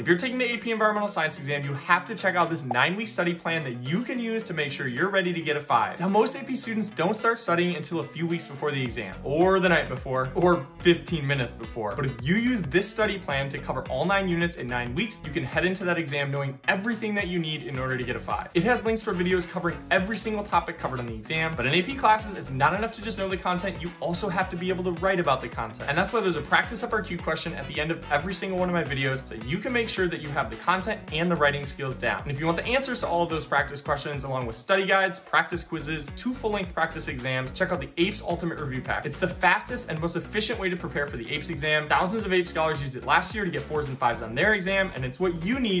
If you're taking the AP Environmental Science exam, you have to check out this nine week study plan that you can use to make sure you're ready to get a five. Now, most AP students don't start studying until a few weeks before the exam, or the night before, or 15 minutes before. But if you use this study plan to cover all nine units in nine weeks, you can head into that exam knowing everything that you need in order to get a five. It has links for videos covering every single topic covered on the exam, but in AP classes, it's not enough to just know the content, you also have to be able to write about the content. And that's why there's a practice FRQ question at the end of every single one of my videos so you can make sure that you have the content and the writing skills down. And if you want the answers to all of those practice questions along with study guides, practice quizzes, two full-length practice exams, check out the APES Ultimate Review Pack. It's the fastest and most efficient way to prepare for the APES exam. Thousands of APES scholars used it last year to get fours and fives on their exam, and it's what you need